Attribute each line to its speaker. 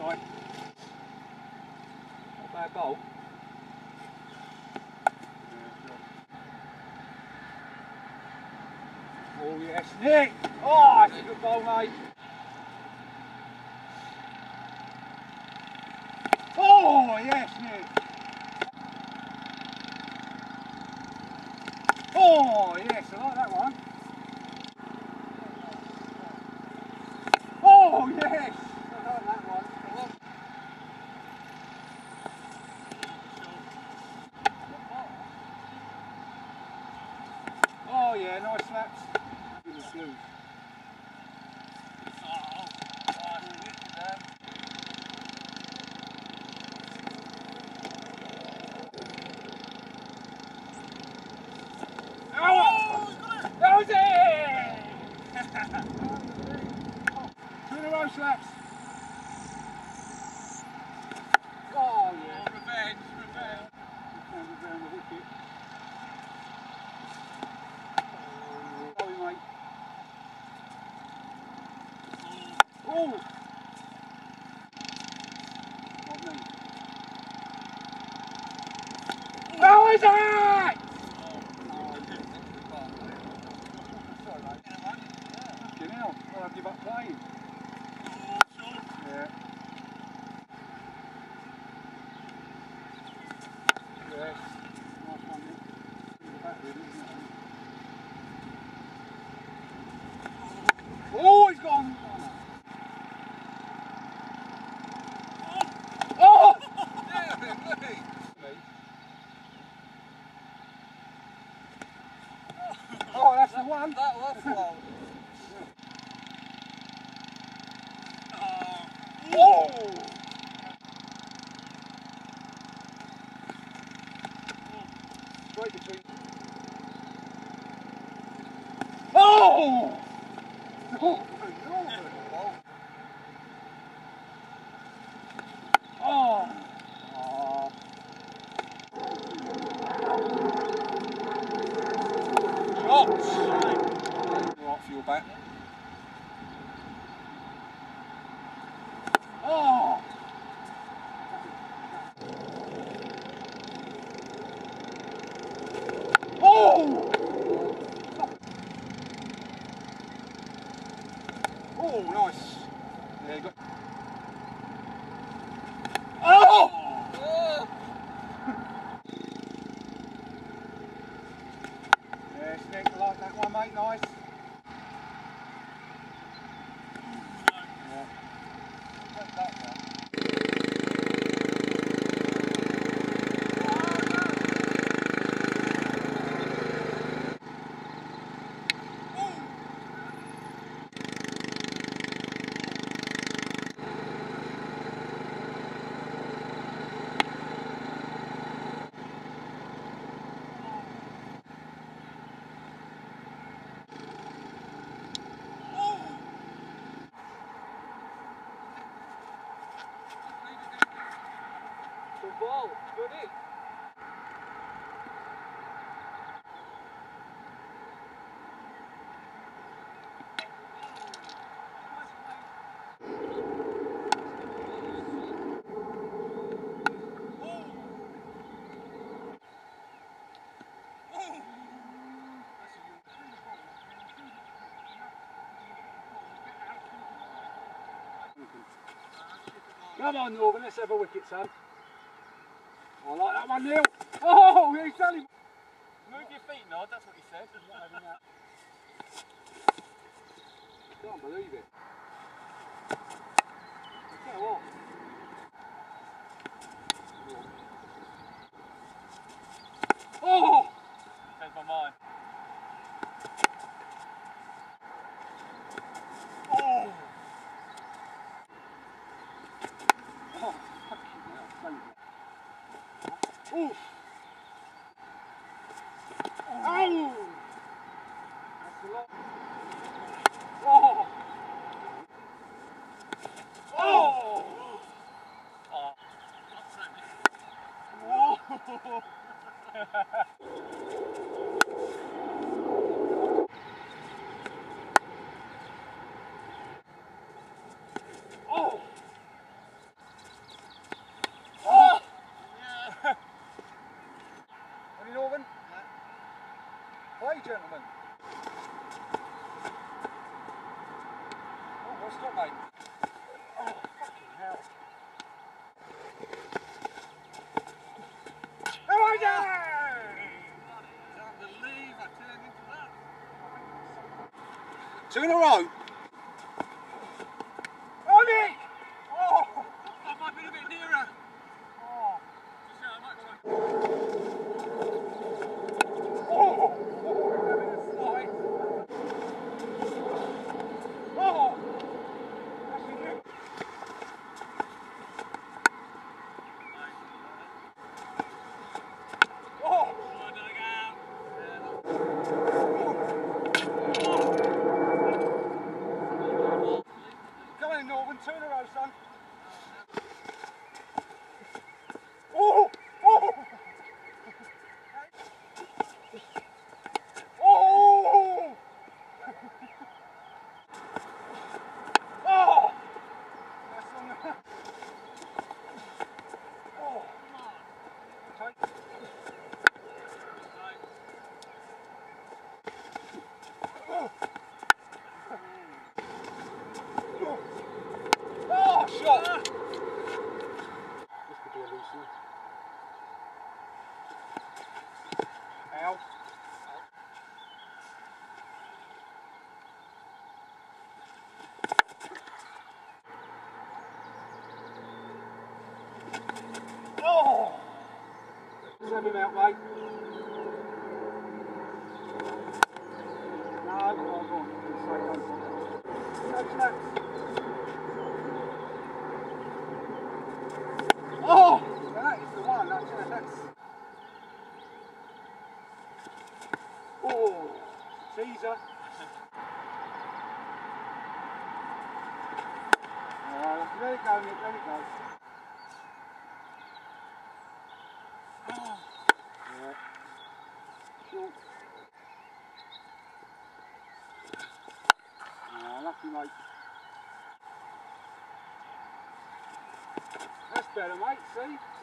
Speaker 1: rồi ba cậu Oh yes, Nick! Oh, it's a good ball, mate. Oh yes, Nick! Oh yes! Oh yeah, nice slaps. Good as goose. Oh! That was it! Two in a row slaps. Oh yeah.
Speaker 2: Revenge, revenge.
Speaker 1: Found it round the wicket. Sorry, mate. Oh! Not me. How is it? Fucking hell, I'll give up playing. Yeah. Yes. Nice one, Nick. In the back really, isn't it? Oh, he's gone! Oh! That's one.
Speaker 2: That was well.
Speaker 1: Oh! Straight between. Oh! Oh! Fuel back. Oh! Oh! Oh, nice. There you go.
Speaker 2: Good hit.
Speaker 1: Come on, Northern, let's have a wicket, son. I like that one, Neil. Oh, he's it.
Speaker 2: Move your feet, Nod. That's what he said.
Speaker 1: Can't believe it. Go on. Oh!
Speaker 2: Changed my mind.
Speaker 1: Oh! Oh, fucking hell. Funny that. Oof! Ow! That's a lot. Oh! Oh!
Speaker 2: Oh.
Speaker 1: Whoa! way, gentlemen. Oh,
Speaker 2: what's that,
Speaker 1: mate? Oh, fucking
Speaker 2: hell. How
Speaker 1: are you? Two in a row? Oh! That is the one. That's, that's... Oh! Teaser. Alright, let it go, Nick, let it go. Mate. That's better, mate, see?